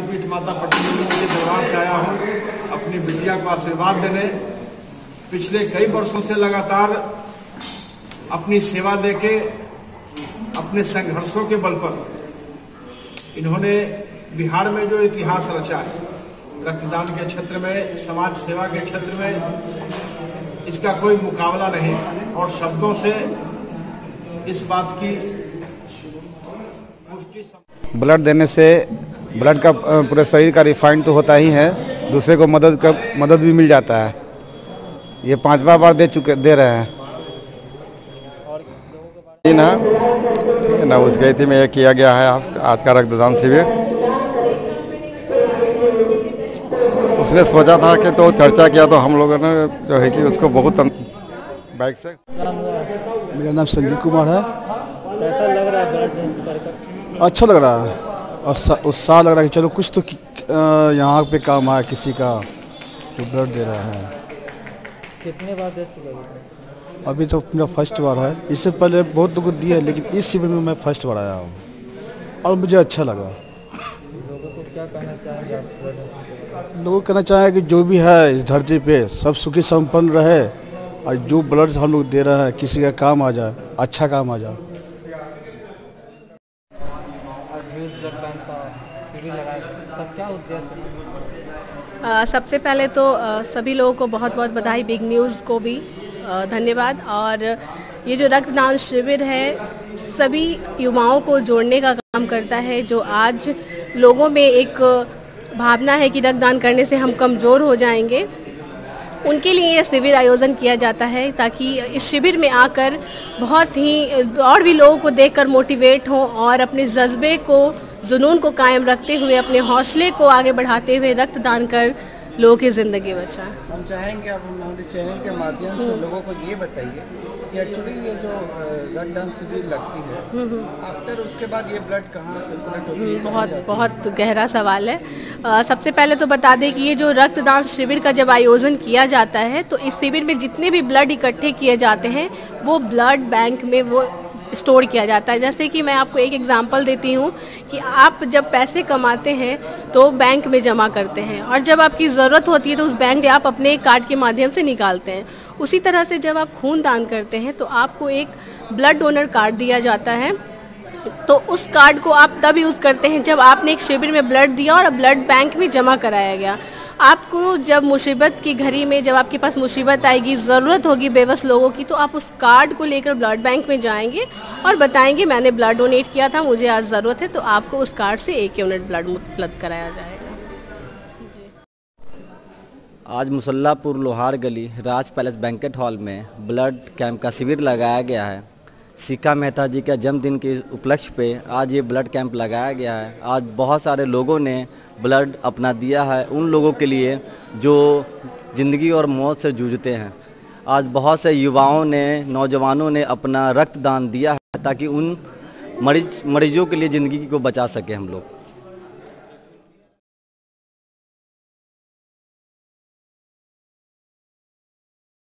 शक्तिपीठ माता पटनी के दरबार से आया हूँ। अपनी बिटिया को आशीर्वाद देने। पिछले कई वर्षों से लगातार अपनी सेवा देके, अपने संघर्षों के बल पर इन्होंने बिहार में जो इतिहास रचा है, रक्तदान के क्षेत्र में, समाज सेवा के क्षेत्र में, इसका कोई मुकाबला नहीं। और शब्दों से इस बात की ब्लड देने से ब्लड का पूरे शरीर का रिफाइंड तो होता ही है दूसरे को मदद का मदद भी मिल जाता है। ये पांचवा बार दे चुके दे रहे हैं। ना उसके में ये किया गया है आज आज का रक्तदान शिविर। उसने सोचा था कि तो चर्चा किया तो हम लोगों ने जो है कि उसको बहुत बाइक से। मेरा नाम संजीव कुमार है। अच्छा लग रहा है। और उत्साह लग रहा है कि चलो कुछ तो यहाँ पे काम आया किसी का जो ब्लड दे रहा है। कितने बार दे चुके अभी तो मेरा फ़र्स्ट बार है। इससे पहले बहुत लोगों को दिया है लेकिन इस शिविर में मैं फ़र्स्ट बार आया हूँ। और मुझे अच्छा लगा। लोगों को क्या कहना चाहेंगे लोगों कहना कि जो भी है इस धरती पे सब सुखी संपन्न रहे और जो ब्लड हम लोग दे रहे हैं किसी का काम आ जाए अच्छा काम आ जाए में? ब्लड बैंक का शिविर लगाया इसका क्या उद्देश्य सबसे पहले तो सभी लोगों को बहुत बहुत बधाई बिग न्यूज़ को भी। धन्यवाद। और ये जो रक्तदान शिविर है, सभी युवाओं को जोड़ने का काम करता है, जो आज लोगों में एक भावना है कि रक्तदान करने से हम कमज़ोर हो जाएँगे। उनके लिए ये शिविर आयोजन किया जाता है ताकि इस शिविर में आकर बहुत ही, और भी लोगों को देखकर मोटिवेट हों और अपने जज्बे को, जुनून को कायम रखते हुए, अपने हौसले को आगे बढ़ाते हुए रक्तदान कर लोगों की ज़िंदगी बचाएँ हम चाहेंगे आप हमारे चैनल के माध्यम से लोगों को ये बताइए कि एक्चुअली ये जो ब्लड दान शिविर लगती है आफ्टर उसके बाद ये ब्लड कहाँ सर्कुलेट होती है? बहुत बहुत गहरा सवाल है। अ, सबसे पहले तो बता दें कि ये जो रक्तदान शिविर का जब आयोजन किया जाता है तो इस शिविर में जितने भी ब्लड इकट्ठे किए जाते हैं वो ब्लड बैंक में वो स्टोर किया जाता है। जैसे कि मैं आपको एक एग्जांपल देती हूँ कि आप जब पैसे कमाते हैं तो बैंक में जमा करते हैं और जब आपकी ज़रूरत होती है तो उस बैंक से आप अपने कार्ड के माध्यम से निकालते हैं। उसी तरह से जब आप खून दान करते हैं तो आपको एक ब्लड डोनर कार्ड दिया जाता है। तो उस कार्ड को आप तब यूज़ करते हैं जब आपने एक शिविर में ब्लड दिया और ब्लड बैंक में जमा कराया गया। आपको जब मुसीबत की घड़ी में जब आपके पास मुसीबत आएगी, ज़रूरत होगी बेबस लोगों की तो आप उस कार्ड को लेकर ब्लड बैंक में जाएँगे और बताएँगे, मैंने ब्लड डोनेट किया था, मुझे आज ज़रूरत है। तो आपको उस कार्ड से एक यूनिट ब्लड उपलब्ध कराया जाएगा। आज Musallahpur Lohar Gali Raj palace banquet hall में ब्लड कैंप का शिविर लगाया गया है। सिक्का मेहता जी का जन्मदिन के उपलक्ष्य पे आज ये ब्लड कैंप लगाया गया है। आज बहुत सारे लोगों ने ब्लड अपना दिया है उन लोगों के लिए जो ज़िंदगी और मौत से जूझते हैं। आज बहुत से युवाओं ने, नौजवानों ने अपना रक्तदान दिया है ताकि उन मरीज़, मरीजों के लिए ज़िंदगी को बचा सके हम लोग।